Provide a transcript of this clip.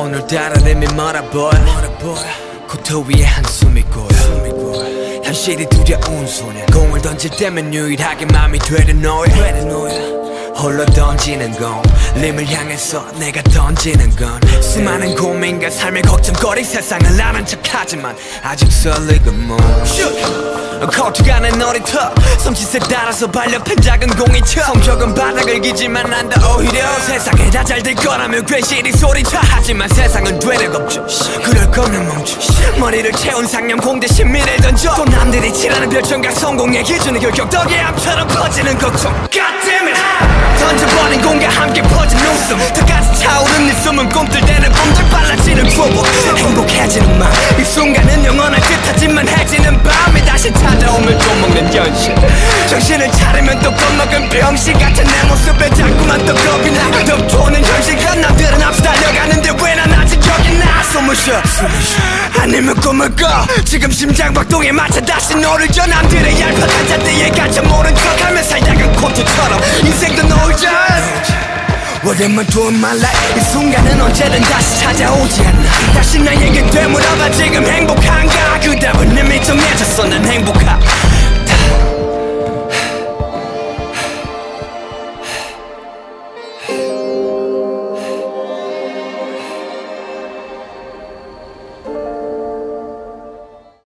오늘따라 내미 멀어 보여 코트 위에 한숨이 고여 현실이 두려운 소년. 공을 던질 때면 유일하게 맘이 놓여 홀로 던지는 공 림을 향해서 내가 던지는 건 수많은 고민과 삶의 걱정거리 세상을 아는 척하지만 아직 설익은 몸. 코트가 내 놀이터. 손짓에 따라서 발 옆엔 작은 공이 튀어. 성적은 바닥을 기지만 난 더 오히려. 세상에 다 잘 될 거라며 괜시리 소리쳐. 하지만 세상은 되레 겁줘. 그럴 거면 멈춰. 머리를 채운 상념 공 대신 미래를 던져. 또 남들이 치는 별점과 성공의 기준에 결격 덕에 암처럼 퍼지는 걱정. God 공과 함께 퍼진 웃음. 턱까지 차오른 이 숨은 꿈틀대는 꿈들 빨라지는 초보. 행복해지는 마음 이 순간은 영원할 듯 하지만 해지는 밤이 다시 찾아오면 좀먹는 현실. 정신을 차리면 또 겁먹은 병신 같은 내 모습에 자꾸만 또 겁이 나 덮쳐오는 현실감 남들은 앞서 달려가는데 왜 난 아직 여기 있나? 숨을 쉬어 아니면 꿈을 꿔. 지금 심장 박동에 맞춰 다시 너를 줘. 남들의 얄팍 코트처럼 인생도 놀자. Whatever doing my life 이 순간은 언제든 다시 찾아오지 않나. 다시 나에게 되물어봐 지금 행복한가? 그 답은 이미 정해졌어. 난 행복하